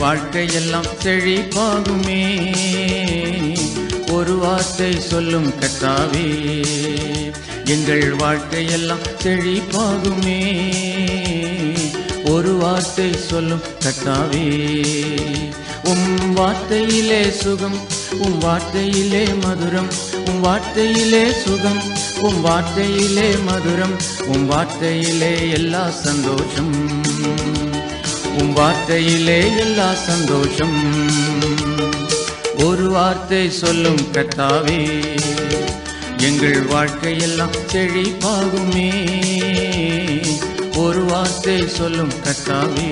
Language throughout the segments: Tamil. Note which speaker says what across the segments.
Speaker 1: வாழ்க்கையெல்லாம் செழிப்பாகுமே. ஒரு வார்த்தை சொல்லும் கத்தாவே எங்கள் வாழ்க்கையெல்லாம் செழிப்பாகுமே. ஒரு வார்த்தை சொல்லும் கத்தாவே உம் வார்த்தையிலே சுகம் உம் வார்த்தையிலே மதுரம் உம் வார்த்தையிலே சுகம் உம் வார்த்தையிலே மதுரம் உம் வார்த்தையிலே எல்லா சந்தோஷம். உம் வார்த்தையிலே எல்லா சந்தோஷம். ஒரு வார்த்தை சொல்லும் கத்தாவே எங்கள் வாழ்க்கையெல்லாம் செழிப்பாகுமே ஒரு வார்த்தை சொல்லும் கத்தாவே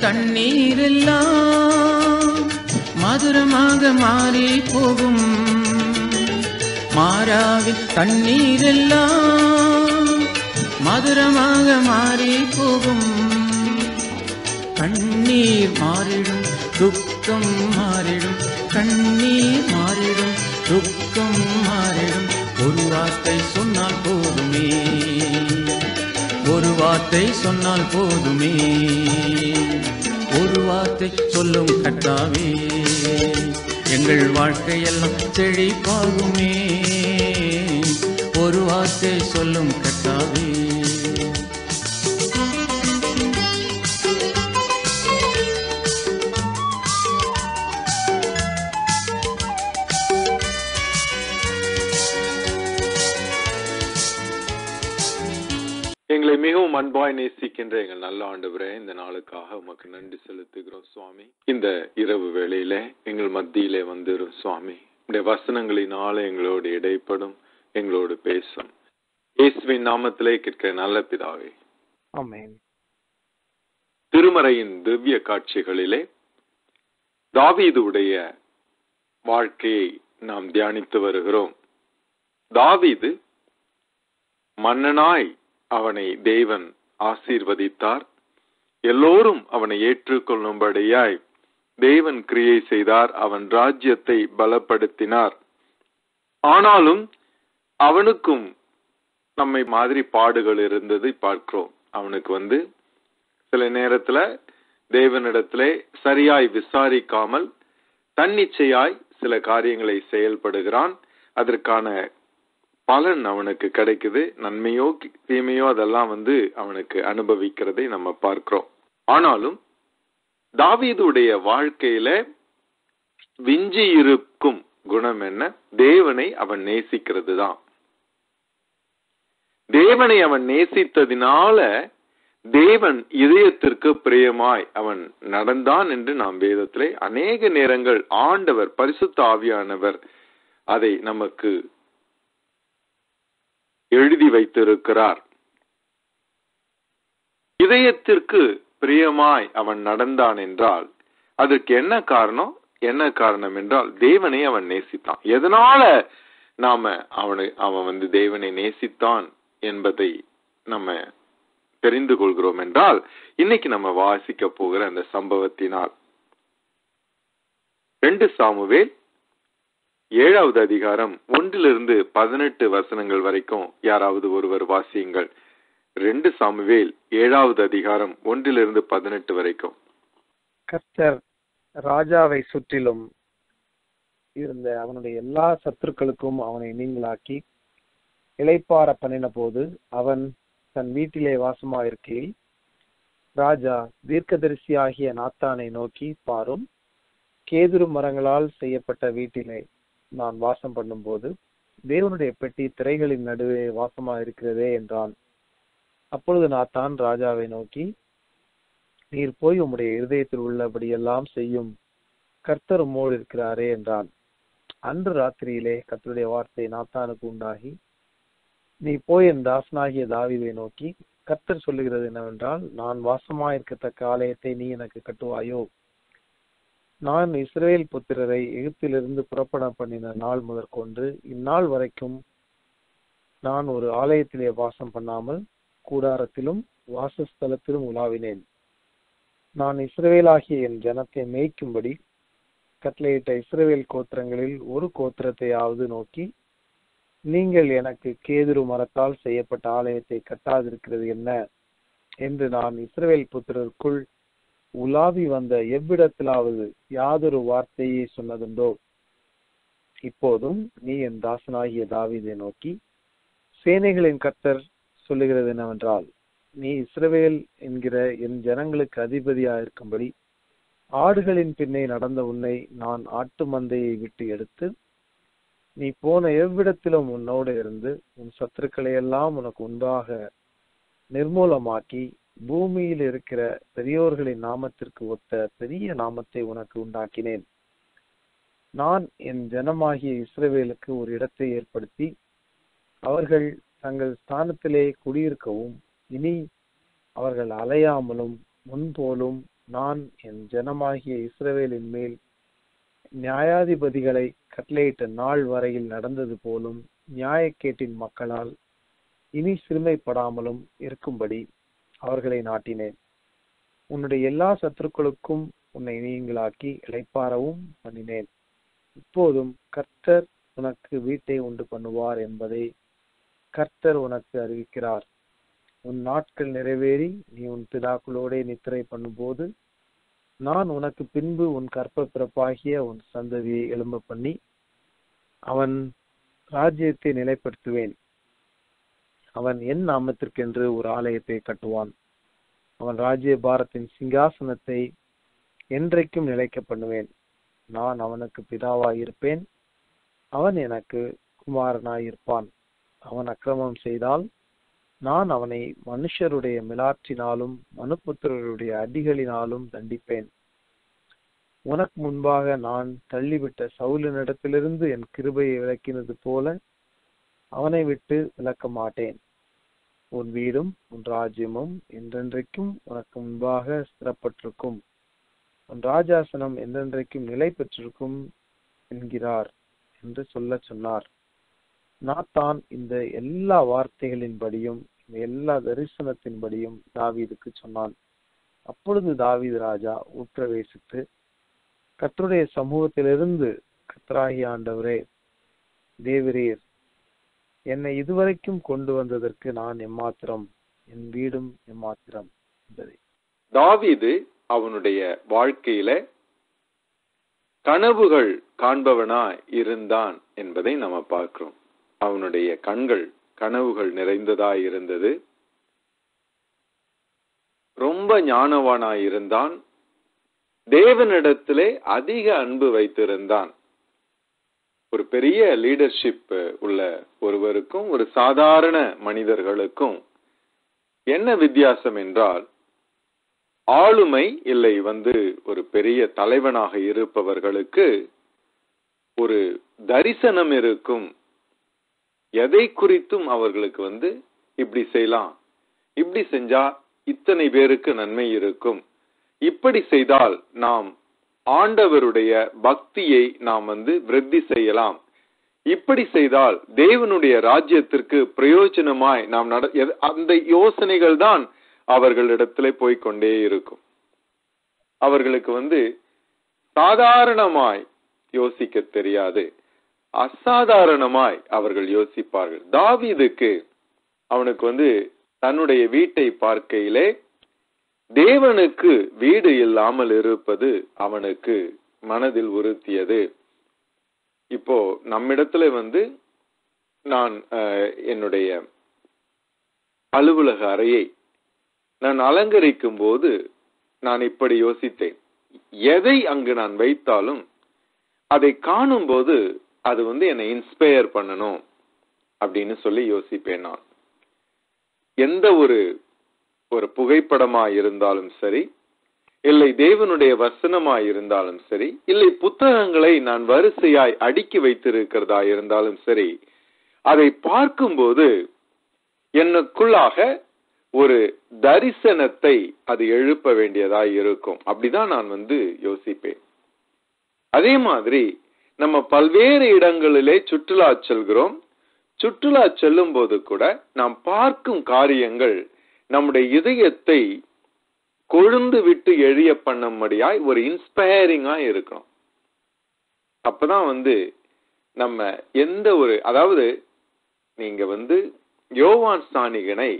Speaker 1: தண்ணீரெல்லாம் மதுரமாக மாறி போகும். மாறாவின் தண்ணீரெல்லாம் மதுரமாக மாறி போகும். கண்ணீர் மாறிடும் துக்கம் மாறிடும் கண்ணீர் மாறிடும் துக்கம் மாறிடும். ஒரு வார்த்தை சொன்னால் போதுமே. வார்த்தை சொன்னால் போதுமே. ஒரு வார்த்தை சொல்லும் கட்டாவே. எங்கள் வாழ்க்கையெல்லாம் செழிப்பாகுமே ஒரு வார்த்தை சொல்லும் கட்டாவே
Speaker 2: அன்பாய் நேசிக்கின்ற எங்கள் நல்ல ஆண்டவரே இந்த நாளுக்காக உமக்கு நன்றி செலுத்துகிறோம் சுவாமி. இந்த இரவு வேளையில எங்கள் மத்தியிலே வந்துரும் சுவாமி. வசனங்களினால எங்களோடு இடைப்படும் எங்களோடு பேசும். இயேசுவின் நாமத்திலே கேட்கிற நல்ல பிதாவே. திருமறையின் திவ்ய காட்சிகளிலே தாவீதுடைய வாழ்க்கையை நாம் தியானித்து வருகிறோம். தாவீது மன்னனாய் அவனை தேவன் ஆசீர்வதித்தார். எல்லோரும் அவனை ஏற்றுக்கொள்ளும்படியாய் தேவன் கிரியை செய்தார் அவன் ராஜ்யத்தை பலப்படுத்தினார். ஆனாலும் அவனுக்கும் நம்மை மாதிரி பாடுகள் இருந்தது பார்க்கிறோம். அவனுக்கு வந்து சில நேரத்துல தேவனிடத்திலே சரியாய் விசாரிக்காமல் தன்னிச்சையாய் சில காரியங்களை செயல்படுகிறான். அதற்கான பலன் அவனுக்கு கிடைக்குது. நன்மையோ தீமையோ அதெல்லாம் வந்து அவனுக்கு அனுபவிக்கிறதை நம்ம பார்க்கிறோம். ஆனாலும் தாவீதுடைய வாழ்க்கையில விஞ்சி இருக்கும் குணம் என்ன? தேவனை அவன் நேசிக்கிறது தான் தேவனை அவன் நேசித்ததினால தேவன் இதயத்திற்கு பிரியமாய் அவன் நடந்தான் என்று நாம் வேதத்திலே அநேக நேரங்கள் ஆண்டவர் பரிசுத்த ஆவியானவர் அதை நமக்கு எழுதி வைத்திருக்கிறார். இதயத்திற்கு பிரியமாய் அவன் நடந்தான் என்றால் அதற்கு என்ன காரணம்? என்ன காரணம் என்றால் தேவனை அவன் நேசித்தான். எதனால நாம அவனை அவன் வந்து தேவனை நேசித்தான் என்பதை நம்ம தெரிந்து கொள்கிறோம் என்றால் இன்னைக்கு நம்ம வாசிக்க போகிற அந்த சம்பவத்தினால். ரெண்டு சாமுவேல் ஏழாவது அதிகாரம் ஒன்றிலிருந்து பதினெட்டு வசனங்கள் வரைக்கும் யாராவது ஒருவர் வாசியுங்கள். ரெண்டு சாமுவேல் ஏழாவது அதிகாரம் ஒன்றிலிருந்து பதினெட்டு வரைக்கும்.
Speaker 3: கர்த்தர் ராஜாவை சுற்றிலும் இருந்த அவனுடைய எல்லா சத்துருக்களுக்கும் அவனை நீங்களாக்கி இளைப்பார பண்ணின போது அவன் தன் வீட்டிலே வாசமாயிருக்கையில் ராஜா தீர்க்கதரிசியாகிய நாத்தானை நோக்கி பாரும் கேதுரு மரங்களால் செய்யப்பட்ட வீட்டிலே நான் வாசம் பண்ணும்போது தேவனுடைய பெட்டி திரைகளின் நடுவே வாசமா இருக்கிறதே என்றான். அப்பொழுது நாத்தான் ராஜாவை நோக்கி நீர் போய் உம்முடைய இருதயத்தில் உள்ளபடியெல்லாம் செய்யும். கர்த்தர் உம்மோடு இருக்கிறாரே என்றான். அன்று ராத்திரியிலே கர்த்தருடைய வார்த்தை நாத்தானுக்கு உண்டாகி நீ போய் என் தாசனாகிய தாவிதை நோக்கி கர்த்தர் சொல்லுகிறது என்னவென்றால் நான் வாசமாயிருக்கத்தக்க ஆலயத்தை நீ எனக்கு கட்டுவாயோ? நான் இஸ்ரேல் புத்திரரை எகிப்திலிருந்து புறப்பட பண்ணின நாள் முதற்கொண்டு இந்நாள் வரைக்கும் நான் ஒரு ஆலயத்திலே வாசம் பண்ணாமல் கூடாரத்திலும் வாசஸ்தலத்திலும் உலாவினேன். நான் இஸ்ரேலாகிய என் ஜனத்தை மேய்க்கும்படி கட்டளையிட்ட இஸ்ரேல் கோத்திரங்களில் ஒரு கோத்திரத்தையாவது நோக்கி நீங்கள் எனக்கு கேதுரு மரத்தால் செய்யப்பட்ட ஆலயத்தை கட்டாதிருக்கிறது என்ன? என்று நான் இஸ்ரேல் புத்திரருக்குள் உலாவி வந்த எவ்விடத்திலாவது யாதொரு வார்த்தையை சொன்னதுண்டோ? இப்போதும் நீ என் தாசனாகிய தாவிதை நோக்கி சேனைகளின் கர்த்தர் சொல்லுகிறது என்னவென்றால் நீ இஸ்ரவேல் என்கிற என் ஜனங்களுக்கு அதிபதியா இருக்கும்படி ஆடுகளின் பின்னே நடந்த உன்னை நான் ஆட்டு மந்தையை விட்டு எடுத்து நீ போன எவ்விடத்திலும் உன்னோடு இருந்து உன் சத்துருக்களை எல்லாம் உனக்கு உண்டாக நிர்மூலமாக்கி பூமியில் இருக்கிற பெரியோர்களின் நாமத்திற்கு ஒத்த பெரிய நாமத்தை உனக்கு உண்டாக்கினேன். நான் என் ஜனமாகிய இஸ்ரவேலுக்கு ஒரு இடத்தை ஏற்படுத்தி அவர்கள் தங்கள் ஸ்தானத்திலே குடியிருக்கவும் இனி அவர்கள் அலையாமலும் முன்போலும் நான் என் ஜனமாகிய இஸ்ரவேலின் மேல் நியாயாதிபதிகளை கட்டளையிட்ட நாள் வரையில் நடந்தது போலும் நியாயக்கேட்டின் மக்களால் இனி சிறுமைப்படாமலும் இருக்கும்படி அவர்களை நாட்டினேன். உன்னுடைய எல்லா சத்துருக்களுக்கும் உன்னை நீங்களாக்கி இழைப்பாரவும் பண்ணினேன். இப்போதும் கர்த்தர் உனக்கு வீட்டை உண்டு பண்ணுவார் என்பதை கர்த்தர் உனக்கு அறிவிக்கிறார். உன் நாட்கள் நிறைவேறி நீ உன் பிதாக்களோடே நித்திரை பண்ணும்போது நான் உனக்கு பின்பு உன் கற்ப பிறப்பாகிய உன் சந்ததியை எழும்ப பண்ணி அவன் ராஜ்யத்தை நிலைப்படுத்துவேன். அவன் என் நாமத்திற்கென்று ஒரு ஆலயத்தை கட்டுவான். அவன் ராஜ்ய பாரத்தின் சிங்காசனத்தை என்றைக்கும் நிலைக்க பண்ணுவேன். நான் அவனுக்கு பிதாவாயிருப்பேன். அவன் எனக்கு குமாரனாயிருப்பான். அவன் அக்கிரமம் செய்தால் நான் அவனை மனுஷருடைய மிலாற்றினாலும் மனுப்புத்திரருடைய அடிகளினாலும் தண்டிப்பேன். உனக்கு முன்பாக நான் தள்ளிவிட்ட சவுலினிடத்திலிருந்து என் கிருபையை விளக்கினது போல அவனை விட்டு விலக்க மாட்டேன். உன் வீடும் உன் ராஜ்யமும் என்றென்றைக்கும் உனக்கு முன்பாக ஸ்திரப்பட்டிருக்கும் உன் ராஜாசனம் என்றென்றைக்கும் நிலை பெற்றிருக்கும் என்கிறார் என்று சொல்ல சொன்னார். நாத்தான் இந்த எல்லா வார்த்தைகளின்படியும் இந்த எல்லா தரிசனத்தின்படியும் தாவீதுக்கு சொன்னான். அப்பொழுது தாவீது ராஜா உட்பிரவேசித்து கர்த்தருடைய சமூகத்திலிருந்து கத்ராகி ஆண்டவரே தேவரீர் என்னை இதுவரைக்கும் கொண்டு வந்ததற்கு நான் எம்மாத்திரம் என் வீடும் எம்மாத்திரம் என்பதை.
Speaker 2: தாவீது அவனுடைய வாழ்க்கையில கனவுகள் காண்பவனா இருந்தான் என்பதை நம்ம பார்க்கிறோம். அவனுடைய கண்கள் கனவுகள் நிறைந்ததா இருந்தது. ரொம்ப ஞானவானாய் இருந்தான். தேவனிடத்திலே அதிக அன்பு வைத்திருந்தான். ஒரு பெரிய லீடர்ஷிப் உள்ள ஒருவருக்கும் ஒரு சாதாரண மனிதர்களுக்கும் என்ன வித்தியாசம் என்றால் ஆளுமை இல்லை வந்து ஒரு பெரிய தலைவனாக இருப்பவர்களுக்கு ஒரு தரிசனம் இருக்கும். எதை குறித்தும் அவர்களுக்கு வந்து இப்படி செய்யலாம் இப்படி செஞ்சா இத்தனை பேருக்கு நன்மை இருக்கும். இப்படி செய்தால் நாம் ஆண்டவருடைய பக்தியை நாம் வந்து விருத்தி செய்யலாம். இப்படி செய்தால் தேவனுடைய ராஜ்யத்திற்கு பிரயோஜனமாய் நாம் நட அந்த யோசனைகள் தான் அவர்களிடத்துல போய்க்கொண்டே இருக்கும். அவர்களுக்கு வந்து சாதாரணமாய் யோசிக்க தெரியாது. அசாதாரணமாய் அவர்கள் யோசிப்பார்கள். தாவிதுக்கு அவனுக்கு வந்து தன்னுடைய வீட்டை பார்க்கையிலே தேவனுக்கு வீடு இல்லாமல் இருப்பது அவனுக்கு மனதில் உறுத்தியது. இப்போ நம்மிடத்துல வந்து நான் என்னுடைய அலுவலக அறையை நான் அலங்கரிக்கும் போது நான் இப்படி யோசித்தேன். எதை அங்கு நான் வைத்தாலும் அதை காணும்போது அது வந்து என்னை இன்ஸ்பயர் பண்ணணும் அப்படின்னு சொல்லி யோசிப்பேன் நான். எந்த ஒரு ஒரு புகைப்படமா இருந்தாலும் சரி இல்லை தேவனுடைய வசனமா இருந்தாலும் சரி இல்லை புத்தகங்களை நான் வரிசையாய் அடுக்கி வைத்திருக்கிறதா இருந்தாலும் சரி அதை பார்க்கும்போது எனக்குள்ளாக ஒரு தரிசனத்தை அது எழுப்ப வேண்டியதா இருக்கும் அப்படிதான் நான் வந்து யோசிப்பேன். அதே மாதிரி நம்ம பல்வேறு இடங்களிலே சுற்றுலா செல்கிறோம். சுற்றுலா செல்லும் போது கூட நாம் பார்க்கும் காரியங்கள் நம்முடைய இதயத்தை கொழுந்து விட்டு எழிய பண்ணும்படியாய் ஒரு இன்ஸ்பயரிங்கா இருக்கணும். அப்பதான் வந்து நம்ம எந்த ஒரு அதாவது நீங்க வந்து யோவான் ஸ்தானிகனை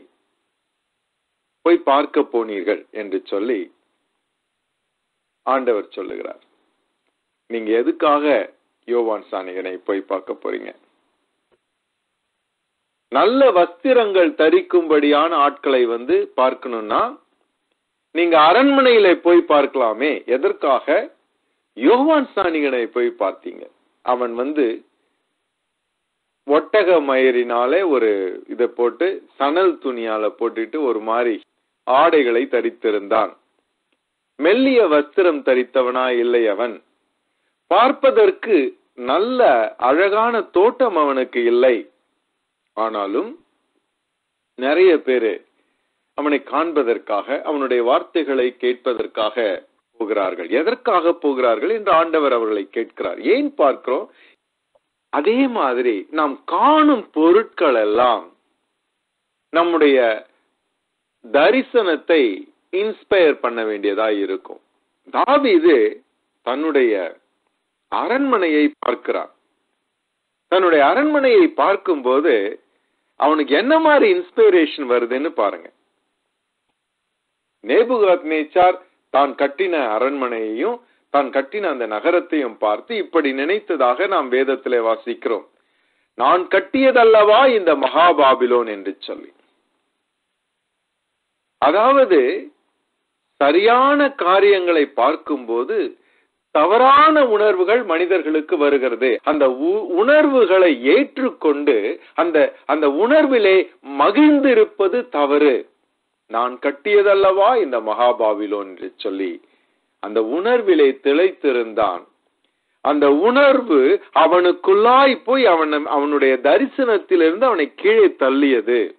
Speaker 2: போய் பார்க்க போனீர்கள் என்று சொல்லி ஆண்டவர் சொல்லுகிறார். நீங்க எதுக்காக யோவான் சாணிகனை போய் பார்க்க போறீங்க? நல்ல வஸ்திரங்கள் தரிக்கும்படியான ஆட்களை வந்து பார்க்கணும்னா நீங்க அரண்மனையில போய் பார்க்கலாமே. எதற்காக? யோவான் சாணிகனை போய் பார்த்தீங்க. அவன் வந்து ஒட்டக மயிரினாலே ஒரு இதை போட்டு சணல் துணியால போட்டுட்டு ஒரு மாதிரி ஆடைகளை தரித்திருந்தான். மெல்லிய வஸ்திரம் தரித்தவனா இல்லை அவன். பார்ப்பதற்கு நல்ல அழகான தோட்டம் அவனுக்கு இல்லை. ஆனாலும் நிறைய பேரு அவனை காண்பதற்காக அவனுடைய வார்த்தைகளை கேட்பதற்காக போகிறார்கள். எதற்காக போகிறார்கள் என்று ஆண்டவர் அவர்களை கேட்கிறார். ஏன் பார்க்கிறோம்? அதே மாதிரி நாம் காணும் பொருட்கள் எல்லாம் நம்முடைய தரிசனத்தை இன்ஸ்பயர் பண்ண வேண்டியதா இருக்கும். தாவிது தன்னுடைய அரண்மனையை பார்க்கிறான். தன்னுடைய அரண்மனையை பார்க்கும்போது அவனுக்கு என்ன மாதிரி இன்ஸ்பிரேஷன் வருதுன்னு பாருங்க. நேபுகாத் நேச்சார் தான் கட்டின அரண்மனையையும் தான் கட்டின அந்த நகரத்தையும் பார்த்து இப்படி நினைத்ததாக நாம் வேதத்திலே வாசிக்கிறோம். நான் கட்டியதல்லவா இந்த மகாபாபிலோன் என்று சொல்லி. அதாவது சரியான காரியங்களை பார்க்கும்போது தவறான உணர்வுகள் மனிதர்களுக்கு வருகிறது. அந்த உ- உணர்வுகளை ஏற்றுக்கொண்டு அந்த அந்த உணர்விலே மகிழ்ந்திருப்பது தவறு. நான் கட்டியதல்லவா? இந்த மகாபாபிலோன் என்று சொல்லி அந்த உணர்விலே திளைத்திருந்தான். அந்த உணர்வு அவனுக்குள்ளாய் போய் அவன் அவனுடைய தரிசனத்திலிருந்து அவனை கீழே தள்ளியது.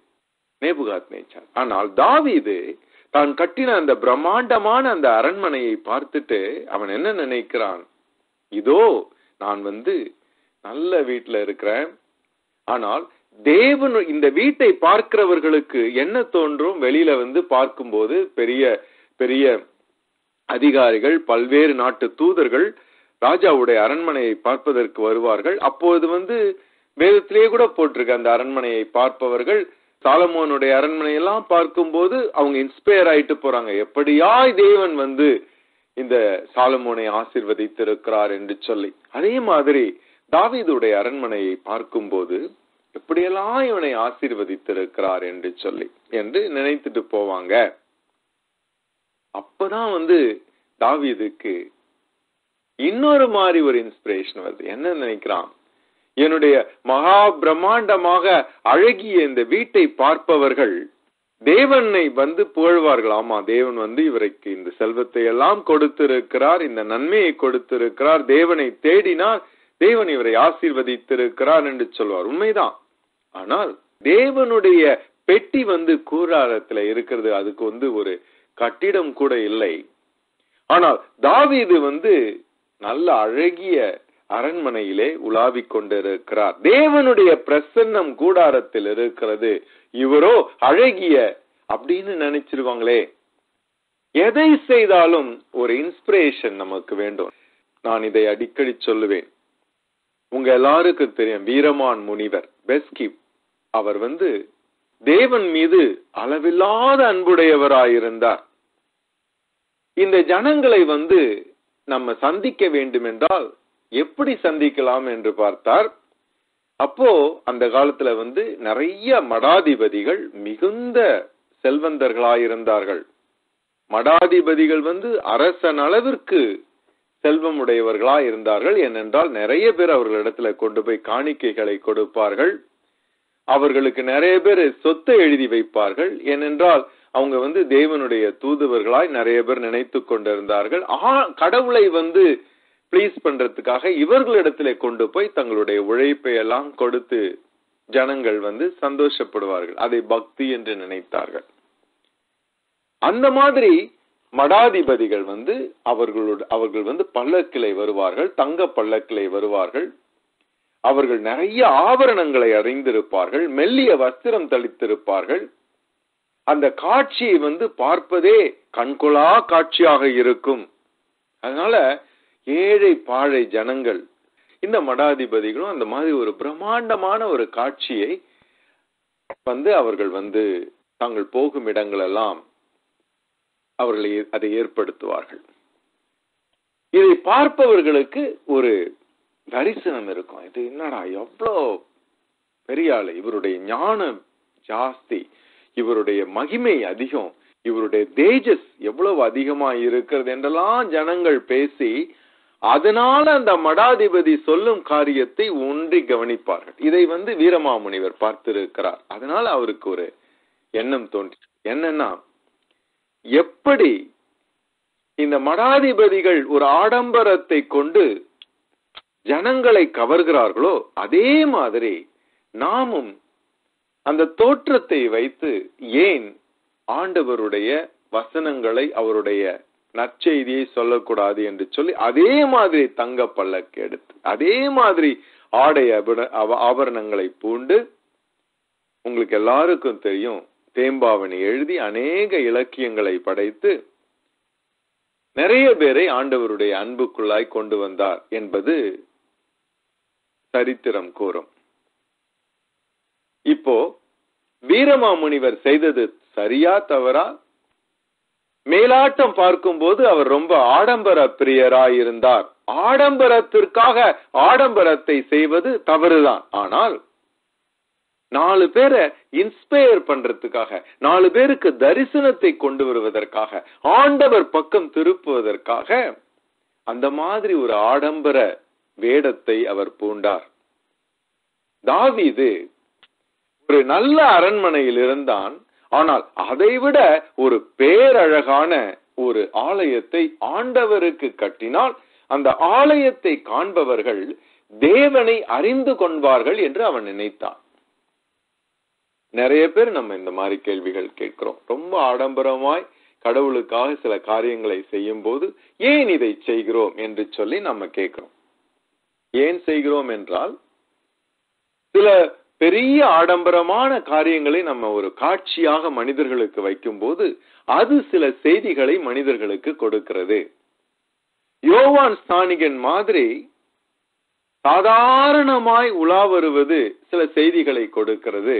Speaker 2: நேபுகாத் நேச்சார் ஆனால் தாவிது தான் கட்டின அந்த பிரம்மாண்டமான அந்த அரண்மனையை பார்த்துட்டு அவன் என்ன நினைக்கிறான்? இதோ நான் வந்து நல்ல வீட்டுல இருக்கிறேன். ஆனால் தேவன் இந்த வீட்டை பார்க்கிறவர்களுக்கு என்ன தோன்றும்? வெளியில வந்து பார்க்கும்போது பெரிய பெரிய அதிகாரிகள் பல்வேறு நாட்டு தூதர்கள் ராஜாவுடைய அரண்மனையை பார்ப்பதற்கு வருவார்கள். அப்போது வந்து வேதத்திலேயே கூட போட்டிருக்கு அந்த அரண்மனையை பார்ப்பவர்கள். சாலமோனுடைய அரண்மனையெல்லாம் பார்க்கும்போது அவங்க இன்ஸ்பயர் ஆயிட்டு போறாங்க. எப்படியாய் தேவன் வந்து இந்த சாலமோனை ஆசிர்வதித்திருக்கிறார் என்று சொல்லி. அதே மாதிரி தாவீதுடைய அரண்மனையை பார்க்கும்போது எப்படியெல்லாம் இவனை ஆசீர்வதித்திருக்கிறார் என்று சொல்லி என்று நினைத்துட்டு போவாங்க. அப்பதான் வந்து தாவீதுக்கு இன்னொரு மாதிரி ஒரு இன்ஸ்பிரேஷன் வருது. என்ன நினைக்கிறான்? என்னுடைய மகா பிரம்மாண்டமாக அழகிய இந்த வீட்டை பார்ப்பவர்கள் தேவனை வந்து புகழ்வார்கள். ஆமா தேவன் வந்து இவருக்கு இந்த செல்வத்தை எல்லாம் கொடுத்திருக்கிறார் இந்த நன்மையை கொடுத்திருக்கிறார் தேவனை தேடினால் தேவன் இவரை ஆசீர்வதித்திருக்கிறார் என்று சொல்வார். உண்மைதான். ஆனால் தேவனுடைய பெட்டி வந்து கூடாரத்துல இருக்கிறது அதுக்கு வந்து ஒரு கட்டிடம் கூட இல்லை. ஆனால் தாவீது வந்து நல்ல அழகிய அரண்மனையிலே உலாவிக் கொண்டிருக்கிறார். தேவனுடைய பிரசன்னம் கூடாரத்தில் இருக்கிறது. இவரோ அழகிய அப்படின்னு நினைச்சிருவாங்களே. எதை செய்தாலும் ஒரு இன்ஸ்பிரேஷன் நமக்கு வேண்டும். நான் இதை அடிக்கடி சொல்லுவேன். உங்க எல்லாருக்கும் தெரியும் வீரமான் முனிவர் பெஸ்கிப் அவர் வந்து தேவன் மீது அளவில்லாத அன்புடையவராயிருந்தார். இந்த ஜனங்களை வந்து நம்ம சந்திக்க வேண்டும் என்றால் எப்படி சந்திக்கலாம் என்று பார்த்தார். அப்போ அந்த காலத்துல வந்து நிறைய மடாதிபதிகள் மிகுந்த செல்வந்தர்களாயிருந்தார்கள். மடாதிபதிகள் வந்து அரசன் அளவிற்கு செல்வம் உடையவர்களா இருந்தார்கள் ஏனென்றால் நிறைய பேர் அவர்களிடத்துல கொண்டு போய் காணிக்கைகளை கொடுப்பார்கள். அவர்களுக்கு நிறைய பேர் சொத்தை எழுதி வைப்பார்கள். ஏனென்றால் அவங்க வந்து தேவனுடைய தூதுவர்களாய் நிறைய பேர் நினைத்து கொண்டிருந்தார்கள். ஆ கடவுளை வந்து ப்ளீஸ் பண்றதுக்காக இவர்களிடத்துல கொண்டு போய் தங்களுடைய உழைப்பை எல்லாம் கொடுத்து ஜனங்கள் வந்து சந்தோஷப்படுவார்கள். அதை பக்தி என்று நினைத்தார்கள். அந்த மாதிரி மடாதிபதிகள் வந்து அவர்களோட அவர்கள் வந்து பல்லக்கிளை வருவார்கள் தங்க பல்லக்கிளை வருவார்கள். அவர்கள் நிறைய ஆபரணங்களை அடைந்திருப்பார்கள் மெல்லிய வஸ்திரம் தளித்திருப்பார்கள். அந்த காட்சியை வந்து பார்ப்பதே கண்கொளா காட்சியாக இருக்கும். அதனால ஏழை பாழை ஜனங்கள் இந்த மடாதிபதிகளும் அந்த மாதிரி ஒரு பிரம்மாண்டமான ஒரு காட்சியை வந்து அவர்கள் வந்து தாங்கள் போகும் இடங்களெல்லாம் அவர்களை அதை ஏற்படுத்துவார்கள். இதை பார்ப்பவர்களுக்கு ஒரு தரிசனம் இருக்கும். இது என்னடா எவ்வளோ பெரிய ஆளு. இவருடைய ஞானம் ஜாஸ்தி. இவருடைய மகிமை அதிகம். இவருடைய தேஜஸ் எவ்வளவு அதிகமா இருக்கிறது என்றெல்லாம் ஜனங்கள் பேசி அதனால அந்த மடாதிபதி சொல்லும் காரியத்தை ஒன்றி கவனிப்பார்கள். இதை வந்து வீரமாமுனிவர் பார்த்திருக்கிறார். அதனால அவருக்கு ஒரு எண்ணம் தோன்றி என்னன்னா எப்படி இந்த மடாதிபதிகள் ஒரு ஆடம்பரத்தை கொண்டு ஜனங்களை கவர்கிறார்களோ அதே மாதிரி நாமும் அந்த தோற்றத்தை வைத்து ஏன் ஆண்டவருடைய வசனங்களை அவருடைய நற்செய்தியை சொல்லக்கூடாது என்று சொல்லி அதே மாதிரி தங்க பல்லக்கு எடுத்து அதே மாதிரி ஆடை அவ- ஆபரணங்களை பூண்டு உங்களுக்கு எல்லாருக்கும் தெரியும் தேம்பாவணி எழுதி அநேக இலக்கியங்களை படைத்து நிறைய பேரை ஆண்டவருடைய அன்புக்குள்ளாய் கொண்டு வந்தார் என்பது சரித்திரம் கூறும். இப்போ வீரமாமுனிவர் செய்தது சரியா தவறா? மேலாட்டம் பார்க்கும்போது அவர் ரொம்ப ஆடம்பர பிரியராய் இருந்தார் ஆடம்பரத்திற்காக ஆடம்பரத்தை செய்வது தவறுதான். ஆனால் நாலு பேரை இன்ஸ்பயர் பண்றதுக்காக நாலு பேருக்கு தரிசனத்தை கொண்டு வருவதற்காக ஆண்டவர் பக்கம் திருப்புவதற்காக அந்த மாதிரி ஒரு ஆடம்பர வேடத்தை அவர் பூண்டார். தாவிது ஒரு நல்ல அரண்மனையில் இருந்தான் ஆனால் அதைவிட ஒரு பேரழகான ஒரு ஆலயத்தை ஆண்டவருக்கு கட்டினால் அந்த ஆலயத்தை காண்பவர்கள் தேவனை அறிந்து கொள்வார்கள் என்று அவன் நினைத்தான். நிறைய பேர் நம்ம இந்த மாதிரி கேள்விகள் கேட்கிறோம். ரொம்ப ஆடம்பரமாய் கடவுளுக்காக சில காரியங்களை செய்யும் போது ஏன் இதை செய்கிறோம் என்று சொல்லி நம்ம கேட்கிறோம். ஏன் செய்கிறோம் என்றால் சில பெரிய ஆடம்பரமான காரியங்களை நம்ம ஒரு காட்சியாக மனிதர்களுக்கு வைக்கும்போது அது சில செய்திகளை மனிதர்களுக்கு கொடுக்கிறது. யோவான் ஸ்தானிகன் மாதிரி சாதாரணமாய் உலா வருவது சில செய்திகளை கொடுக்கிறது.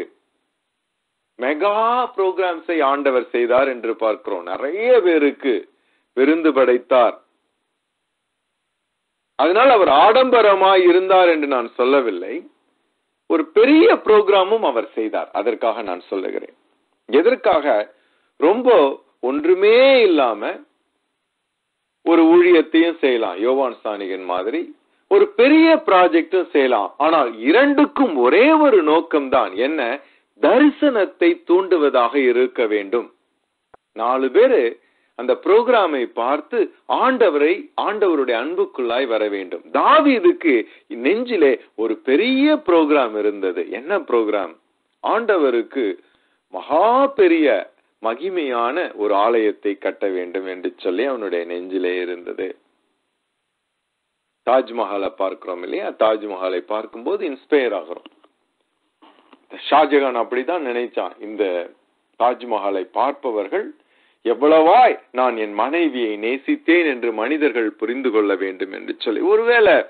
Speaker 2: மெகா புரோகிராம்ஸை ஆண்டவர் செய்தார் என்று பார்க்கிறோம். நிறைய பேருக்கு விருந்து படைத்தார். அதனால் அவர் ஆடம்பரமாய் இருந்தார் என்று நான் சொல்லவில்லை. ஒரு பெரிய புரோகிராமும் அவர் செய்தார். அதற்காக நான் சொல்லுகிறேன். எதற்காக? ரொம்ப ஒன்றுமே இல்லாம ஒரு ஊழியத்தையும் செய்யலாம். யோவான் ஸ்தானிகன் மாதிரி ஒரு பெரிய ப்ராஜெக்டும் செய்யலாம். ஆனால் இரண்டுக்கும் ஒரே ஒரு நோக்கம்தான். என்ன? தரிசனத்தை தூண்டுவதாக இருக்க வேண்டும். நாலு பேரு அந்த புரோகிராமை பார்த்து ஆண்டவரை ஆண்டவருடைய அன்புக்குள்ளாய் வர வேண்டும். தாவீதுக்கு நெஞ்சிலே ஒரு பெரிய புரோகிராம் இருந்தது. என்ன புரோகிராம்? ஆண்டவருக்கு மகா பெரிய மகிமையான ஒரு ஆலயத்தை கட்ட வேண்டும் என்று சொல்லி அவனுடைய நெஞ்சிலே இருந்தது. தாஜ்மஹாலை பார்க்கிறோம் இல்லையா? தாஜ்மஹாலை பார்க்கும்போது இன்ஸ்பயர் ஆகிறோம். ஷாஜகான் அப்படிதான் நினைச்சான். இந்த தாஜ்மஹாலை பார்ப்பவர்கள் எவ்வளவாய் நான் என் மனைவியை நேசித்தேன் என்று மனிதர்கள் புரிந்து கொள்ள வேண்டும் என்று சொல்லி. ஒருவேளை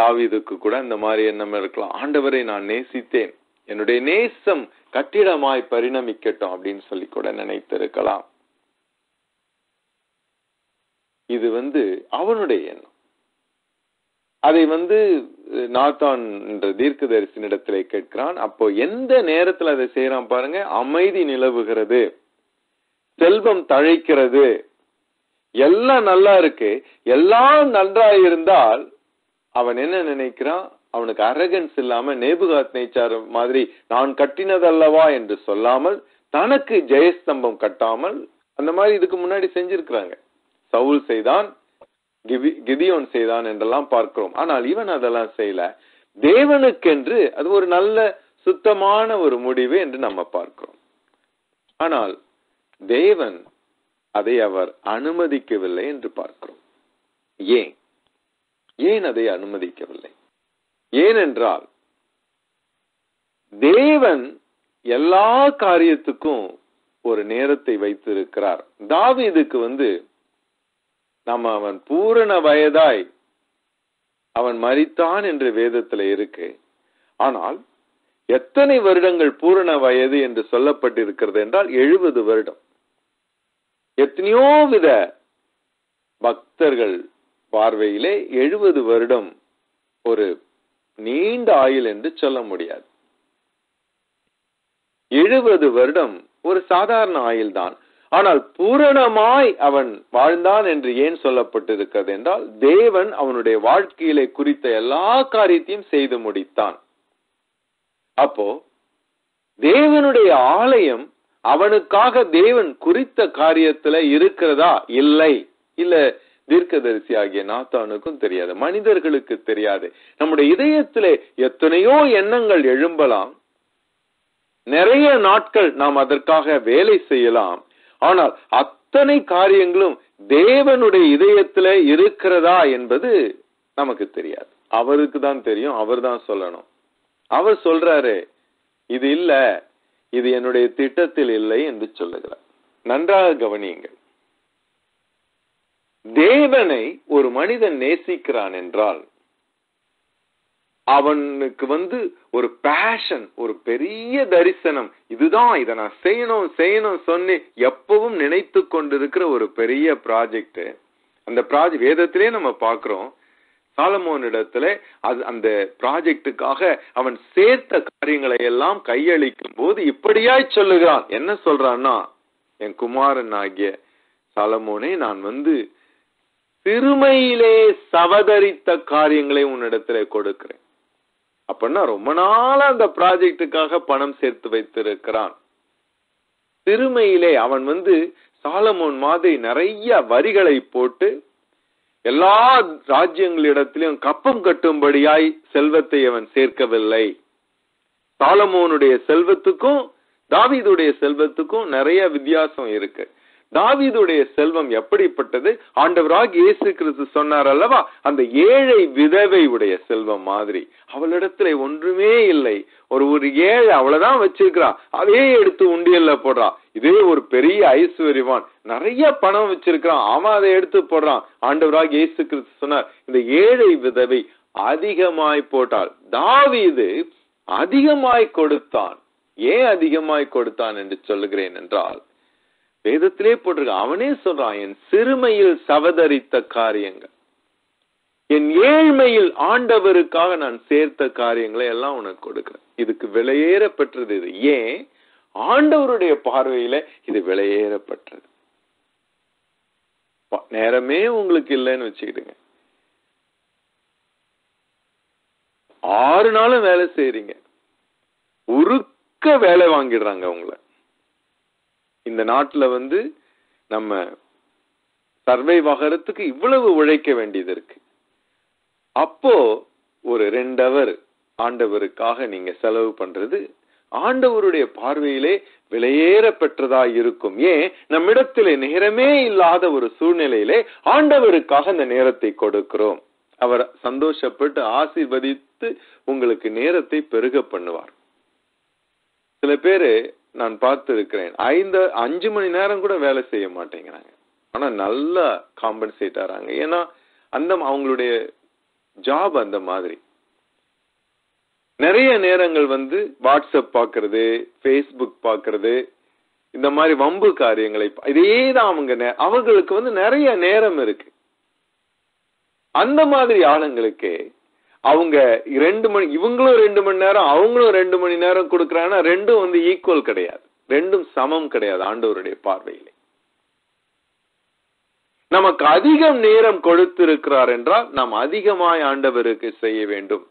Speaker 2: தாவிதுக்கு கூட இந்த மாதிரி எண்ணம் இருக்கலாம். ஆண்டவரை நான் நேசித்தேன். என்னுடைய நேசம் கட்டிடமாய் பரிணமிக்கட்டும் அப்படின்னு சொல்லி கூட நினைத்திருக்கலாம். இது வந்து அவனுடைய எண்ணம். அதை வந்து நாத்தான் என்ற தீர்க்கதரிசனிடத்திலே கேட்கிறான். அப்போ எந்த நேரத்துல அதை செய்யறான் பாருங்க? அமைதி நிலவுகிறது. செல்வம் தழைக்கிறது. எல்லாம் நல்லா இருக்கு. எல்லாம் நன்றா இருந்தால் அவன் என்ன நினைக்கிறான்? அவனுக்கு அரகன்ஸ் இல்லாம நேபுகாத் நேச்சார் மாதிரி நான் கட்டினதல்லவா என்று சொல்லாமல் தனக்கு ஜெயஸ்தம்பம் கட்டாமல் அந்த மாதிரி இதுக்கு முன்னாடி செஞ்சிருக்கிறாங்க. சவுல் செய்தான் கிதியோன் செய்தான் என்றெல்லாம் பார்க்கிறோம். ஆனால் இவன் அதெல்லாம் செய்யல. தேவனுக்கென்று அது ஒரு நல்ல சுத்தமான ஒரு முடிவு என்று நம்ம பார்க்கிறோம். ஆனால் தேவன் அதை அவர் அனுமதிக்கவில்லை என்று பார்க்கிறோம். ஏன்? ஏன் அதை அனுமதிக்கவில்லை? ஏனென்றால் தேவன் எல்லா காரியத்துக்கும் ஒரு நேரத்தை வைத்திருக்கிறார். தாவீதுக்கு வந்து நம்ம அவன் பூரண வயதாய் அவன் மரித்தான் என்று வேதத்துல இருக்கு. ஆனால் எத்தனை வருடங்கள் பூரண வயது என்று சொல்லப்பட்டிருக்கிறது என்றால் எழுபது வருடம். எத்தனையோ வித பக்தர்கள் பார்வையிலே எழுபது வருடம் ஒரு நீண்ட ஆயுள் என்று சொல்ல முடியாது. எழுபது வருடம் ஒரு சாதாரண ஆயுள் தான் ஆனால் பூரணமாய் அவன் வாழ்ந்தான் என்று ஏன் சொல்லப்பட்டிருக்கிறது என்றால் தேவன் அவனுடைய வாழ்க்கையிலே குறித்த எல்லா காரியத்தையும் செய்து முடித்தான். அப்போ தேவனுடைய ஆலயம் அவனுக்காக தேவன் குறித்த காரியத்துல இருக்கிறதா? இல்லை. இல்ல தீர்க்கதரிசி ஆகிய நாத்தானுக்கும் தெரியாது மனிதர்களுக்கு தெரியாது. நம்முடைய இதயத்திலே எத்தனையோ எண்ணங்கள் எழும்பலாம். நிறைய நாட்கள் நாம் அதற்காக வேலை செய்யலாம். ஆனால் அத்தனை காரியங்களும் தேவனுடைய இதயத்துல இருக்கிறதா என்பது நமக்கு தெரியாது. அவருக்கு தான் தெரியும் அவர் தான் சொல்லணும். அவர் சொல்றாரு இது இல்ல இது என்னுடைய திட்டத்தில் இல்லை என்று சொல்லுகிறார். நன்றாக கவனியுங்கள். தேவனை ஒரு மனிதன் நேசிக்கிறான் என்றால் அவனுக்கு வந்து ஒரு பேஷன் ஒரு பெரிய தரிசனம் இதுதான் இதை நான் செய்யணும் செய்யணும் சொன்னி எப்பவும் நினைத்து கொண்டிருக்கிற ஒரு பெரிய ப்ராஜெக்ட் அந்த ப்ராஜெக்ட் வேதத்திலே நம்ம பார்க்கிறோம் சாலமோனிடத்துல அது அந்த ப்ராஜெக்டுக்காக அவன் சேர்த்த காரியங்களை எல்லாம் கையளிக்கும் போது இப்படியாய் சொல்லுகிறான். என்ன சொல்றான்னா என் குமாரன் ஆகிய சாலமோனே நான் வந்து சிறுமையிலே சவதரித்த காரியங்களை உன்னிடத்துல கொடுக்கிறேன். அப்படின்னா ரொம்ப நாளா அந்த ப்ராஜெக்டுக்காக பணம் சேர்த்து வைத்திருக்கிறான். சிறுமையிலே அவன் வந்து சாலமோன் மாதிரி நிறைய வரிகளை போட்டு எல்லா ராஜ்யங்களிடத்திலும் கப்பம் கட்டும்படியாய் செல்வத்தை அவன் சேர்க்கவில்லை. சாலமோனுடைய செல்வத்துக்கும் தாவீதுடைய செல்வத்துக்கும் நிறைய வித்தியாசம் இருக்கு. தாவீதுடைய செல்வம் எப்படிப்பட்டது? ஆண்டவராக இயேசு கிறிஸ்து சொன்னார் அல்லவா? அந்த ஏழை விதவை உடைய செல்வம் மாதிரி. அவளிடத்துல ஒன்றுமே இல்லை. ஒரு ஒரு ஏழை அவ்வளவுதான் வச்சிருக்கிறா. அதே எடுத்து உண்டியல்ல போடுறா. இதே ஒரு பெரிய ஐஸ்வர்யவான். நிறைய பணம் வச்சிருக்கிறான். அவன் அதை எடுத்து போடுறான். ஆண்டவராக இயேசு கிறிஸ்து சொன்னார் இந்த ஏழை விதவை அதிகமாய் போட்டாள். தாவீது அதிகமாய் கொடுத்தான். ஏன் அதிகமாய் கொடுத்தான் என்று சொல்லுகிறேன் என்றால் வேதத்திலே போட்டிருக்க. அவனே சொல்றான் என் சிறுமையில் சவதரித்த காரியங்கள் என் ஏழ்மையில் ஆண்டவருக்காக நான் சேர்த்த காரியங்களை எல்லாம் உனக்கு கொடுக்கிறேன். இதுக்கு விலையேற பெற்றது இது. ஏன்? ஆண்டவருடைய பார்வையில இது விலையேற பெற்றது நேரமே உங்களுக்கு இல்லைன்னு வச்சுக்கிடுங்க ஆறு நாளும் வேலை செய்யறீங்க உருக்க வேலை வாங்கிடுறாங்க உங்களை. இந்த நாட்டுல வந்து நம்ம சர்வைவ் ஆகிறதுக்கு இவ்வளவு உழைக்க வேண்டியது இருக்கு. அப்போ ஒரு ரெண்டு அவர் ஆண்டவருக்காக நீங்க செலவு பண்றது ஆண்டவருடைய பார்வையிலே விலையேற பெற்றதா இருக்கும். ஏன்? நம்மிடத்திலே நேரமே இல்லாத ஒரு சூழ்நிலையிலே ஆண்டவருக்காக அந்த நேரத்தை கொடுக்கிறோம். அவர் சந்தோஷப்பட்டு ஆசிர்வதித்து உங்களுக்கு நேரத்தை பெருக பண்ணுவார். சில பேரு நான் பார்த்து இருக்கிறேன் ஐந்து அஞ்சு மணி நேரம் கூட வேலை செய்ய மாட்டேங்கிறாங்க. ஆனால் நல்லா காம்பன்சேட் ஆறாங்க. ஏன்னா அந்த அவங்களுடைய ஜாப் அந்த மாதிரி. நிறைய நேரங்கள் வந்து வாட்ஸ்அப் பார்க்கறது ஃபேஸ்புக் பாக்குறது இந்த மாதிரி வம்பு காரியங்களை இதே தான் அவங்க அவங்களுக்கு வந்து நிறைய நேரம் இருக்கு. அந்த மாதிரி ஆளுங்களுக்கு அவங்க ரெண்டு மணி இவங்களும் ரெண்டு மணி நேரம் அவங்களும் ரெண்டு மணி நேரம் கொடுக்கறாங்கன்னா ரெண்டும் வந்து ஈக்குவல் கிடையாது. ரெண்டும் சமம் கிடையாது ஆண்டவருடைய பார்வையிலே. நமக்கு அதிகம் நேரம் கொடுத்திருக்கிறார் என்றால் நாம் அதிகமாய் ஆண்டவருக்கு செய்ய வேண்டும்.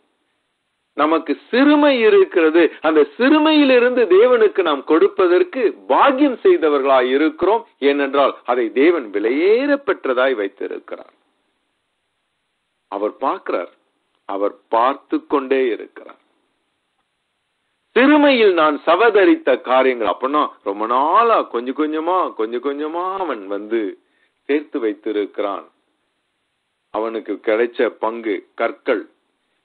Speaker 2: நமக்கு சிறுமை இருக்கிறது. அந்த சிறுமையிலிருந்து தேவனுக்கு நாம் கொடுப்பதற்கு பாக்கியம் செய்தவர்களாய் இருக்கிறோம். ஏனென்றால் அதை தேவன் விலையேற பெற்றதாய் வைத்திருக்கிறார். அவர் பார்க்கிறார். அவர் பார்த்து கொண்டே இருக்கிறார். சிறுமையில் நான் சவதரித்த காரியங்கள் அப்படின்னா ரொம்ப நாளா கொஞ்சம் கொஞ்சமா கொஞ்சம் கொஞ்சமா அவன் வந்து சேர்த்து வைத்திருக்கிறான். அவனுக்கு கிடைச்ச பங்கு கற்கள்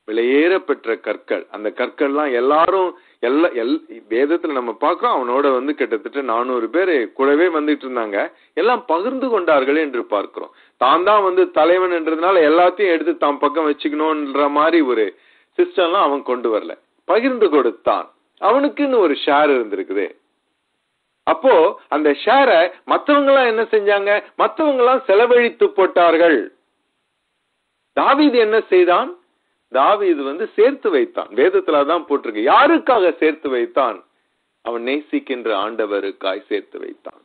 Speaker 2: விலையேற பெற்ற கற்கள். அந்த கற்கள்லாம் எல்லாரும் எல்லா எல் வேதத்துல நம்ம பார்க்கோம் அவனோட வந்து கிட்டத்தட்ட நானூறு பேர் கூடவே வந்துட்டு இருந்தாங்க. எல்லாம் பகிர்ந்து கொண்டார்கள் என்று பார்க்கிறோம். தான் தான் வந்து தலைவன் என்றதுனால எல்லாத்தையும் எடுத்து தான் பக்கம் வச்சுக்கணும்ன்ற மாதிரி ஒரு சிஸ்டம்லாம் அவன் கொண்டு வரல. பகிர்ந்து கொடுத்தான். அவனுக்குன்னு ஒரு ஷேர் இருந்திருக்குது. அப்போ அந்த ஷேரை மற்றவங்களாம் என்ன செஞ்சாங்க? மற்றவங்களாம் செலவழித்து போட்டார்கள். தாவீது என்ன செய்தான்? தாவீது வந்து சேர்த்து வைத்தான். வேதத்துல தான் போட்டிருக்கு. யாருக்காக சேர்த்து வைத்தான்? அவன் நேசிக்கின்ற ஆண்டவருக்காய் சேர்த்து வைத்தான்.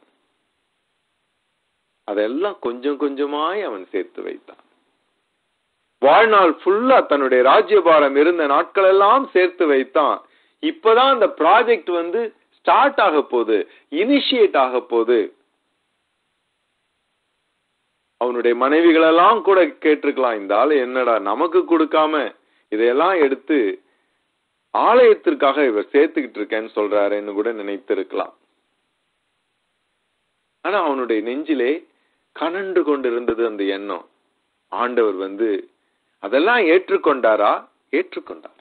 Speaker 2: அதெல்லாம் கொஞ்சம் கொஞ்சமாய் அவன் சேர்த்து வைத்தான். வாழ்நாள் ஃபுல்லா தன்னுடைய ராஜ்யபாரம் இருந்த நாட்கள் எல்லாம் சேர்த்து வைத்தான். இப்பதான் அந்த ப்ராஜெக்ட் வந்து ஸ்டார்ட் ஆக போகுது இனிஷியேட் ஆக போகுது. அவனுடைய மனைவிகளெல்லாம் கூட கேட்டிருக்கலாம் இந்த ஆள் என்னடா நமக்கு கொடுக்காம இதையெல்லாம் எடுத்து ஆலயத்திற்காக இவர் சேர்த்துக்கிட்டு இருக்கேன்னு சொல்றாருன்னு கூட நினைத்திருக்கலாம். ஆனா அவனுடைய நெஞ்சிலே கனண்டு கொண்டிருந்தது அந்த எண்ணம். ஆண்டவர் வந்து அதெல்லாம் ஏற்றுக்கொண்டாரா? ஏற்றுக்கொண்டார்.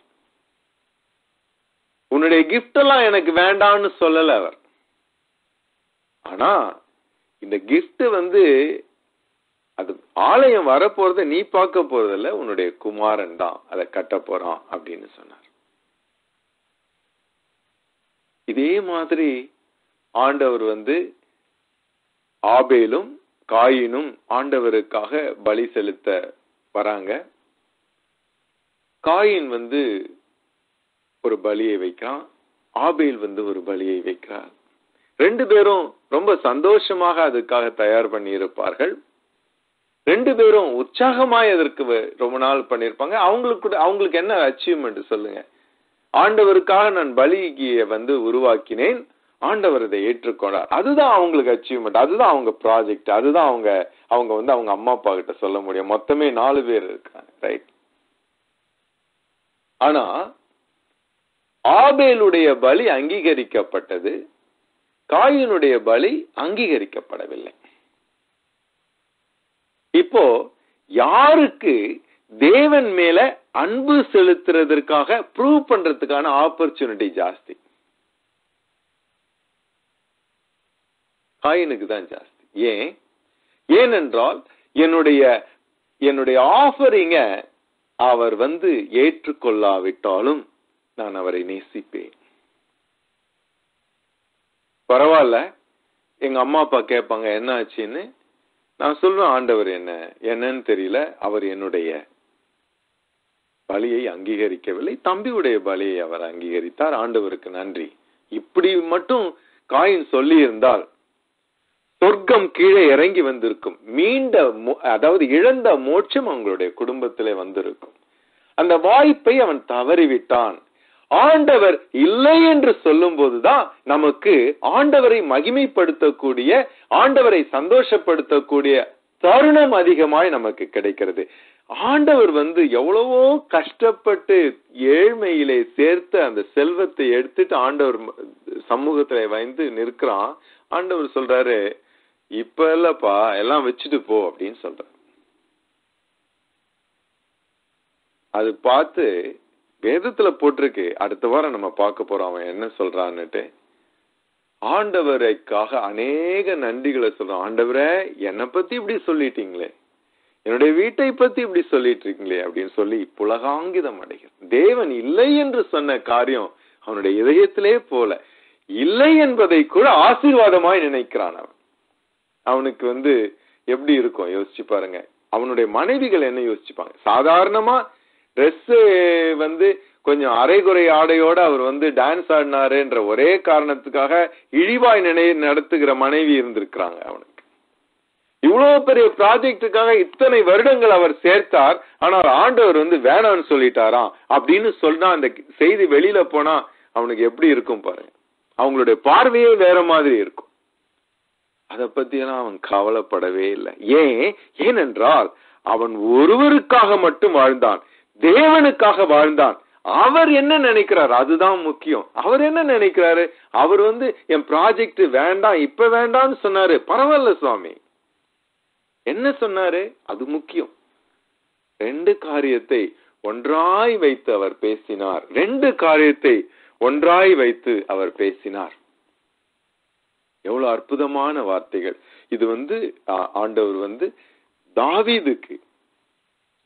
Speaker 2: உன்னுடைய கிஃப்ட் எல்லாம் எனக்கு வேண்டாம்னு சொல்லல அவர். ஆனா இந்த கிஃப்ட் வந்து அது ஆலயம் வரப்போறத நீ பார்க்க போறதில்ல உன்னுடைய குமாரன் தான் அதை கட்ட போறான் அப்படின்னு சொன்னார். இதே மாதிரி ஆண்டவர் வந்து ஆபேலும் காயினும் ஆண்டவருக்காக பலி செலுத்த வராங்க. காயின் வந்து ஒரு பலியை வைக்கிறான் ஆபேல் வந்து ஒரு பலியை வைக்கிறார். ரெண்டு பேரும் ரொம்ப சந்தோஷமாக அதுக்காக தயார் பண்ணி இருப்பார்கள் ரெண்டு பேரும் உற்சாகமாய் எதற்கு ரொம்ப நாள் பண்ணியிருப்பாங்க அவங்களுக்கு கூட அவங்களுக்கு என்ன அச்சீவ்மெண்ட் சொல்லுங்க. ஆண்டவருக்காக நான் பலியை வந்து உருவாக்கினேன். ஆண்டவர் இதை ஏற்றுக்கொண்டார். அதுதான் அவங்களுக்கு அச்சீவ்மெண்ட் அதுதான் அவங்க ப்ராஜெக்ட் அதுதான் அவங்க அவங்க வந்து அவங்க அம்மா அப்பா கிட்ட சொல்ல முடியும். மொத்தமே நாலு பேர் இருக்காங்க ரைட் ஆனா ஆபேலுடைய பலி அங்கீகரிக்கப்பட்டது காயினுடைய பலி அங்கீகரிக்கப்படவில்லை. இப்போ யாருக்கு தேவன் மேல அன்பு செலுத்துறதற்காக ப்ரூவ் பண்றதுக்கான ஆப்பர்ச்சுனிட்டி ஜாஸ்தி? காயினுக்கு தான் ஜாஸ்தி. ஏன்? ஏனென்றால் என்னுடைய என்னுடைய ஆஃபரிங்க அவர் வந்து ஏற்றுக்கொள்ளாவிட்டாலும் நான் அவரை நேசிப்பேன். பரவாயில்ல. எங்க அம்மா அப்பா கேட்பாங்க என்ன ஆச்சுன்னு நான் சொல்வேன் ஆண்டவர் என்ன? என்னன்னு தெரியல. அவர் என்னுடைய பலியை அங்கீகரிக்கவில்லை. தம்பியுடைய பலியை அவர் அங்கீகரித்தார். ஆண்டவருக்கு நன்றி. இப்படி மட்டும் காயின் சொல்லி இருந்தால் சொர்க்கம் கீழே இறங்கி வந்திருக்கும். மீண்ட மோ- அதாவது இழந்த மோட்சம் அவங்களுடைய குடும்பத்திலே வந்திருக்கும். அந்த வாய்ப்பை அவன் தவறிவிட்டான். ஆண்டவர் இல்லை என்று சொல்லும் போதுதான் நமக்கு ஆண்டவரை மகிமைப்படுத்தக்கூடிய ஆண்டவரை சந்தோஷப்படுத்தக்கூடிய தருணம் அதிகமாய் நமக்கு கிடைக்கிறது. ஆண்டவர் வந்து எவ்வளவோ கஷ்டப்பட்டு ஏழ்மையிலே சேர்த்து அந்த செல்வத்தை எடுத்துட்டு ஆண்டவர் சமூகத்துல வந்து நிற்கிறான். ஆண்டவர் சொல்றாரு இப்ப இல்லப்பா எல்லாம் வச்சுட்டு போ அப்படின்னு சொல்றாரு. அது பார்த்து வேதத்துல போட்டிருக்கு. அடுத்த வாரம் நம்ம பார்க்க போறோம். அவன் என்ன சொல்றான்னுட்டு. ஆண்டவரைக்காக அநேக நன்றிகளை சொல்றான் ஆண்டவரை என்னை பத்தி இப்படி சொல்லிட்டீங்களே. என்னுடைய வீட்டை பத்தி இப்படி சொல்லிட்டு இருக்கீங்களே அப்படின்னு சொல்லி புலகாங்கிதம் அடைகிறான் தேவன் இல்லை என்று சொன்ன காரியம் அவனுடைய இதயத்திலே போல. இல்லை என்பதை கூட ஆசீர்வாதமாய் நினைக்கிறான் அவன். அவனுக்கு வந்து எப்படி இருக்கும்? யோசிச்சு பாருங்க. அவனுடைய மனைவிகள் என்ன யோசிச்சுப்பாங்க? சாதாரணமா ட்ரெஸ் வந்து கொஞ்சம் அரைகுறை ஆடையோட அவர் வந்து டான்ஸ் ஆடினாருன்ற ஒரே காரணத்துக்காக இழிவாய் நினை நடத்துகிற மனைவி இருந்திருக்கிறாங்க அவனுக்கு. இவ்வளவு பெரிய ப்ராஜெக்டுக்காக இத்தனை வருடங்கள் அவர் சேர்த்தார் ஆனால் ஆண்டவர் வந்து வேணாம்னு சொல்லிட்டாராம் அப்படின்னு சொன்னா அந்த செய்தி வெளியில போனா அவனுக்கு எப்படி இருக்கும் பாருங்க. அவங்களுடைய பார்வையே வேற மாதிரி இருக்கும். அதை பத்தி எல்லாம் அவன் கவலைப்படவே இல்லை. ஏன்? ஏனென்றால் அவன் ஒருவருக்காக மட்டும் வாழ்ந்தான். தேவனுக்காக வாழ்ந்தான். அவர் என்ன நினைக்கிறாரு? அதுதான் முக்கியம். அவர் என்ன நினைக்கிறாரு? அவர் வந்து என் ப்ராஜெக்ட் வேண்டாம் இப்ப வேண்டாம்னு சொன்னாரு. பரவாயில்ல சுவாமி. என்ன சொன்னாரு? அது முக்கியம். ரெண்டு காரியத்தை ஒன்றாய் வைத்து அவர் பேசினார். ரெண்டு காரியத்தை ஒன்றாய் வைத்து அவர் பேசினார். எவ்வளவு அற்புதமான வார்த்தைகள். இது வந்து ஆண்டவர் வந்து தாவீதுக்கு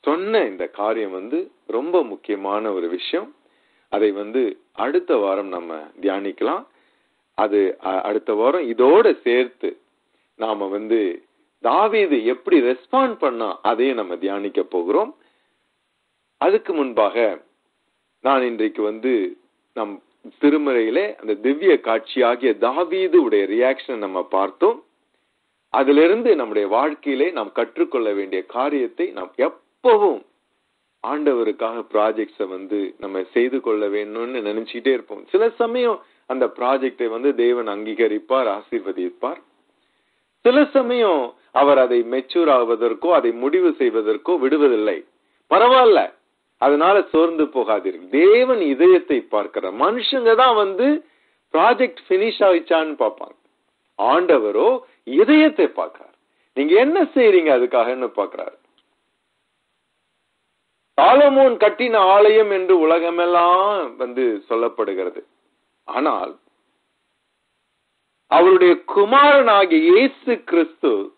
Speaker 2: சொன்ன இந்த காரியம் வந்து ரொம்ப முக்கியமான ஒரு விஷயம். அதை வந்து அடுத்த வாரம் நம்ம தியானிக்கலாம். அது அடுத்த வாரம் இதோட சேர்த்து நாம வந்து தாவீது எப்படி ரெஸ்பாண்ட் பண்ணா அதையும் நம்ம தியானிக்க போகிறோம். அதுக்கு முன்பாக நான் இன்றைக்கு வந்து நம் திருமறையிலே அந்த திவ்ய காட்சியாகிய தாவீது உடைய ரியாக்ஷன் நம்ம பார்த்தோம். அதிலிருந்து நம்முடைய வாழ்க்கையிலே நாம் கற்றுக்கொள்ள வேண்டிய காரியத்தை நாம் எப்பவும் ஆண்டவருக்காக ப்ராஜெக்ட்ஸை வந்து நம்ம செய்து கொள்ள வேணும்னு நினைச்சிட்டே இருப்போம். சில சமயம் அந்த ப்ராஜெக்டை வந்து தேவன் அங்கீகரிப்பார் ஆசீர்வதிப்பார். சில சமயம் அவர் அதை மெச்சூர் ஆவதற்கோ அதை முடிவு செய்வதற்கோ விடுவதில்லை. பரவாயில்ல. அதனால சோர்ந்து போகாதீர்கள். தேவன் இதயத்தை பார்க்கிற மனுஷங்க தான் வந்து ப்ராஜெக்ட் பினிஷ் ஆயிச்சான்னு பார்ப்பாங்க. ஆண்டவரோ இதயத்தை பார்க்கிறார். நீங்க என்ன செய்றீங்க அதுக்காகன்னு பாக்குறாரு சாலமோன் கட்டின ஆலயம் என்று உலகமெல்லாம் வந்து சொல்லப்படுகிறது. ஆனால் அவருடைய குமாரனாகிய இயேசு கிறிஸ்து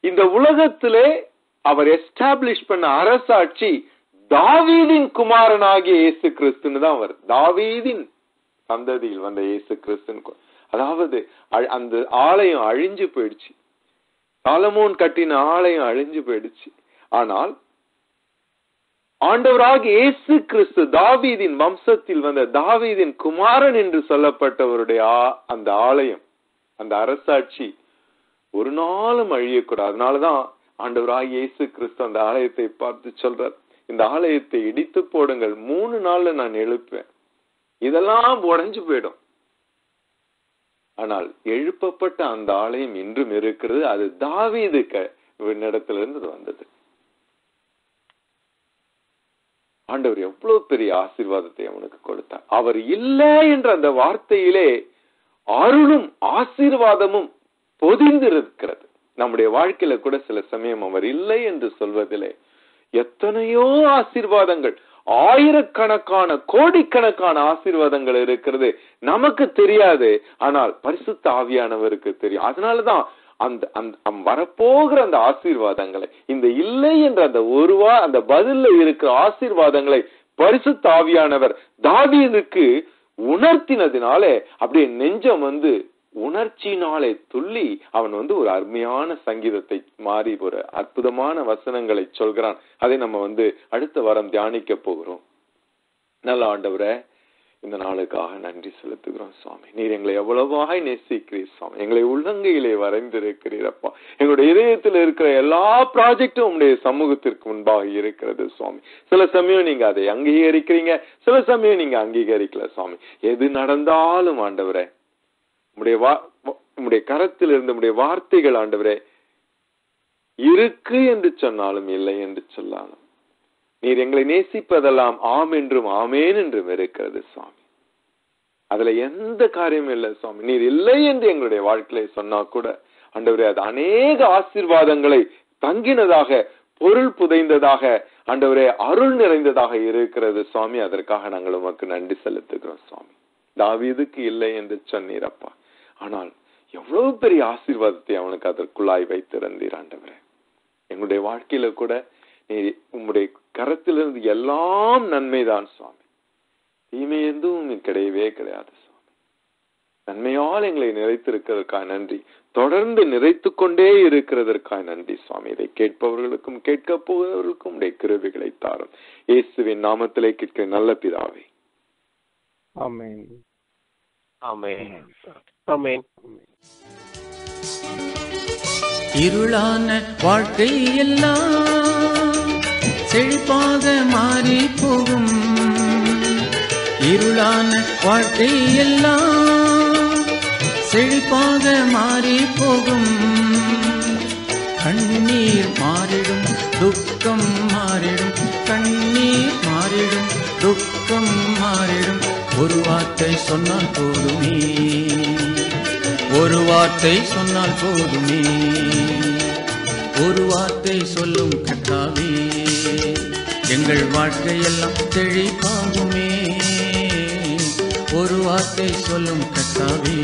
Speaker 2: இந்த உலகத்திலே அவர் எஸ்டாப்ளிஷ் பண்ண அரசாட்சி தாவீதின் குமாரனாகிய இயேசு கிறிஸ்துன்னு தான் அவர் தாவீதின் சந்ததியில் வந்த இயேசு கிறிஸ்துன்னு அதாவது அ- அந்த ஆலயம் அழிஞ்சு போயிடுச்சு. சாலமோன் கட்டின ஆலயம் அழிஞ்சு போயிடுச்சு. ஆனால் ஆண்டவராக இயேசு கிறிஸ்து தாவீதின் வம்சத்தில் வந்த தாவீதின் குமாரன் என்று சொல்லப்பட்டவருடைய ஆ- அந்த ஆலயம் அந்த அரசாட்சி ஒரு நாளும் அழியக்கூடாது. அதனாலதான் ஆண்டவராக இயேசு கிறிஸ்து அந்த ஆலயத்தை பார்த்து சொல்றார். இந்த ஆலயத்தை இடித்து போடுங்கள். மூணு நாள்ல நான் எழுப்பேன் இதெல்லாம் உடைஞ்சு போயிடும். ஆனால் எழுப்பப்பட்ட அந்த ஆலயம் இன்றும் இருக்கிறது. அது தாவீது க- இடத்திலிருந்து வந்தது. ஆண்டவர் எவ்வளவு பெரிய ஆசீர்வாதத்தை அவனுக்கு கொடுத்தார். அவர் இல்லை என்ற அந்த வார்த்தையிலே அருளும் ஆசீர்வாதமும் பொதிந்திருக்கிறது. நம்முடைய வாழ்க்கையில கூட சில சமயம் அவர் இல்லை என்று சொல்வதிலே எத்தனையோ ஆசீர்வாதங்கள் ஆயிரக்கணக்கான கோடிக்கணக்கான ஆசீர்வாதங்கள் இருக்கிறது. நமக்கு தெரியாது ஆனால் பரிசுத்த ஆவியானவருக்கு தெரியும். அதனாலதான் அந்த அந்த அம் வரப்போகிற அந்த ஆசீர்வாதங்களை இந்த இல்லை என்ற அந்த ஒருவா அந்த பதில்ல இருக்கிற ஆசீர்வாதங்களை பரிசு தாவியானவர் தாவீதுக்கு உணர்த்தினதினாலே அப்படியே நெஞ்சம் வந்து உணர்ச்சியினாலே துள்ளி அவன் வந்து ஒரு அருமையான சங்கீதத்தை மாறி ஒரு அற்புதமான வசனங்களை சொல்கிறான். அதை நம்ம வந்து அடுத்த வாரம் தியானிக்க போகிறோம். நல்ல ஆண்டவரை இந்த நாளுக்காக நன்றி செலுத்துகிறோம் சுவாமி. நீர் எங்களை எவ்வளவாக நேசிக்கிறீர் சுவாமி. எங்களை உள்ளங்கையிலே வரைந்திருக்கிறீர் அப்பா. எங்களுடைய இதயத்தில் இருக்கிற எல்லா ப்ராஜெக்டும் உங்களுடைய சமூகத்திற்கு முன்பாக இருக்கிறது சுவாமி. சில சமயம் நீங்க அதை அங்கீகரிக்கிறீங்க. சில சமயம் நீங்க அங்கீகரிக்கல சுவாமி. எது நடந்தாலும் ஆண்டவரே உடைய வா உம்முடைய கரத்தில் இருந்து உடைய வார்த்தைகள் ஆண்டவரே இருக்கு என்று சொன்னாலும் இல்லை என்று சொல்லாலும். நீர் எங்களை நேசிப்பதெல்லாம் ஆம் என்றும் ஆமேன் என்றும் இருக்கிறது சுவாமி. அதுல எந்த காரியமும் இல்லை சுவாமி. நீர் இல்லை என்று எங்களுடைய வாழ்க்கையில சொன்னா கூட அண்டவரே அது அநேக ஆசீர்வாதங்களை தங்கினதாக பொருள் புதைந்ததாக அண்டவரே அருள் நிறைந்ததாக இருக்கிறது சுவாமி. அதற்காக நாங்கள் உமக்கு நன்றி செலுத்துகிறோம் சுவாமி. தாவீதுக்கு இல்லை என்று சொன்னீரப்பா ஆனால் எவ்வளவு பெரிய ஆசீர்வாதத்தை அவனுக்கு அதற்குள்ளாய் வைத்திருந்தீர் ஆண்டவரே. எங்களுடைய வாழ்க்கையில கூட உம்முடைய கரத்திலிருந்து எல்லாம் நன்மைதான் சுவாமி. தீமை எதுவும் கிடையவே கிடையாது சுவாமி. நன்மையால் எங்களை நிறைத்திருக்கிறதற்காக நன்றி. தொடர்ந்து நிறைத்து கொண்டே இருக்கிறதற்காக நன்றி சுவாமி. இதை கேட்பவர்களுக்கும் கேட்க போகிறவர்களுக்கும் உடைய கிருவிகளை தாரும். இயேசுவின் நாமத்திலே கேட்கிற நல்ல பிதாவே.
Speaker 3: ஆமென்.
Speaker 4: ஆமென். ஆமென்.
Speaker 1: இருளான வாழ்க்கை எல்லாம் செழிப்பாக மாறி போகும். இருளான வாழ்க்கை எல்லாம் செழிப்பாக மாறி போகும். கண்ணீர் மாறிடும் துக்கம் மாறிடும் கண்ணீர் மாறிடும் துக்கம் மாறிடும். ஒரு வார்த்தை சொன்னால் போதுமே. ஒரு வார்த்தை சொன்னால் போதுமே. ஒரு வார்த்தை சொல்லும் கட்டாவே எங்கள் வாழ்க்கையெல்லாம் தெளிப்பாகுமே ஒரு வார்த்தை சொல்லும் கத்தாவே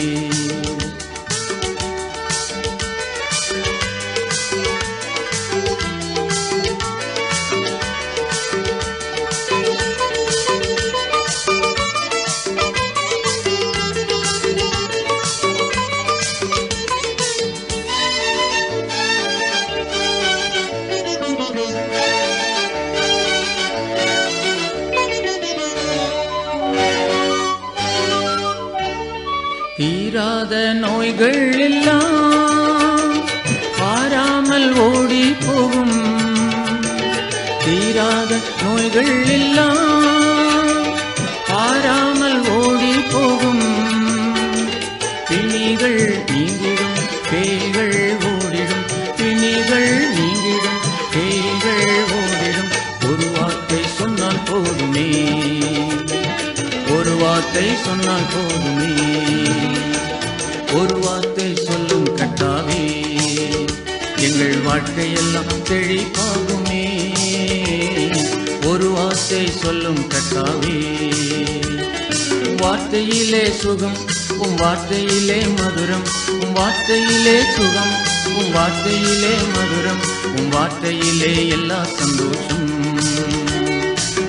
Speaker 1: வார்த்தையிலே சுகம் உன் வார்த்தையிலே மதுரம். உன் வார்த்தையிலே சுகம் உன் வார்த்தையிலே மதுரம். உன் வார்த்தையிலே எல்லா சந்தோஷம்.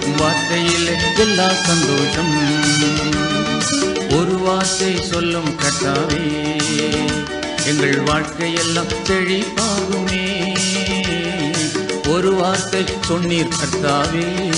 Speaker 1: உன் வார்த்தையிலே எல்லா சந்தோஷம். ஒரு வார்த்தை சொல்லும் கட்டாவே எங்கள் வாழ்க்கையெல்லாம் செழிப்பாகுமே ஒரு வார்த்தை சொன்னீர் கர்த்தாவே.